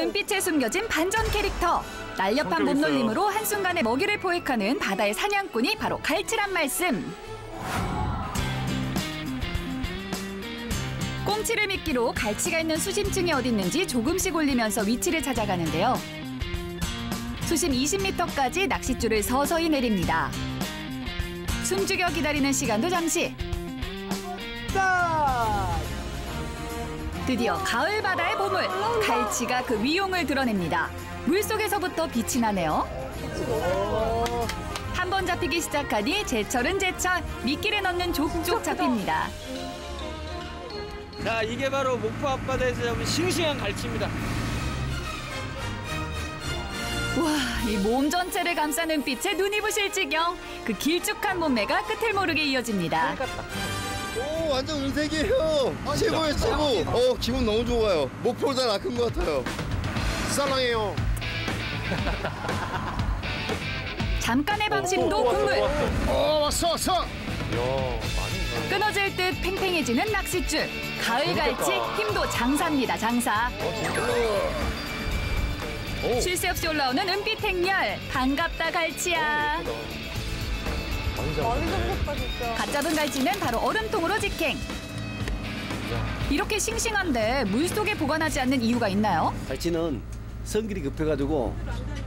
은빛에 숨겨진 반전 캐릭터. 날렵한. 몸놀림으로 한순간에 먹이를 포획하는 바다의 사냥꾼이 바로 갈치란 말씀. 꽁치를 미끼로 갈치가 있는 수심층이 어디 있는지 조금씩 올리면서 위치를 찾아가는데요. 수심 20m까지 낚싯줄을 서서히 내립니다. 숨죽여 기다리는 시간도 잠시. 드디어 가을 바다의 보물 갈치가 그 위용을 드러냅니다. 물 속에서부터 빛이 나네요. 한 번 잡히기 시작하니 제철은 제철 미끼를 넣는 족족 잡힙니다. 자, 이게 바로 목포 앞바다에서 잡은 싱싱한 갈치입니다. 와, 이 몸 전체를 감싸는 빛에 눈이 부실 지경. 그 길쭉한 몸매가 끝을 모르게 이어집니다. 오 완전 은색이에요. 최고예요 최고. 어 기분 너무 좋아요. 목표보다 나큰 것 같아요. 사랑해요. 잠깐의 방심도 국물. 어 왔어 왔어. 끊어질 듯 팽팽해지는 낚싯줄. 가을 갈치 힘도 장사입니다, 장사. 쉴 새 없이 올라오는 은빛 행렬. 반갑다, 갈치야. 갓 잡은 갈치는 바로 얼음통으로 직행. 이렇게 싱싱한데 물 속에 보관하지 않는 이유가 있나요? 갈치는 성질이 급해가지고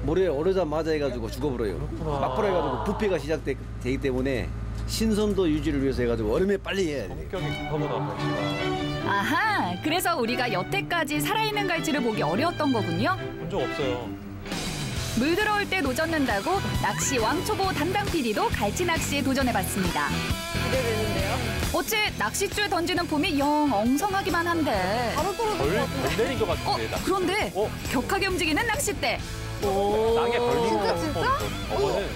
모래에 오르자마자 해가지고 죽어버려요. 막바로 해가지고 부패가 시작되기 때문에 신선도 유지를 위해서 해가지고 얼음에 빨리 해야 돼요. 아하, 그래서 우리가 여태까지 살아있는 갈치를 보기 어려웠던 거군요. 본 적 없어요. 물 들어올 때 노젓는다고 낚시 왕초보 담당 PD도 갈치 낚시에 도전해봤습니다. 기대되는데요? 어째 낚싯줄 던지는 폼이 영 엉성하기만 한데. 바로 떨어질 걸, 것 같은데. 걸내린 것 어, 같은데. 나. 그런데 어? 격하게 움직이는 낚싯대. 땅에 걸린 진짜, 거야. 진짜? 저거는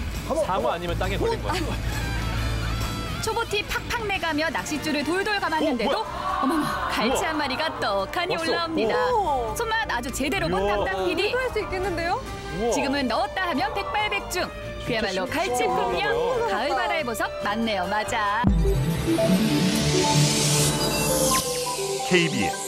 상어 아니면 땅에 걸린 거야. 초보티 팍팍 내가며 낚싯줄을 돌돌 감았는데도 어 머머 갈치 우와. 한 마리가 떡하니 왔어. 올라옵니다. 우와. 손맛 아주 제대로 본. 담당 PD. 할수 있겠는데요? 우와. 지금은 넣었다 하면 백발백중. 그야말로 갈치 풍년 가을 바다의 보석 맞네요 맞아. KBS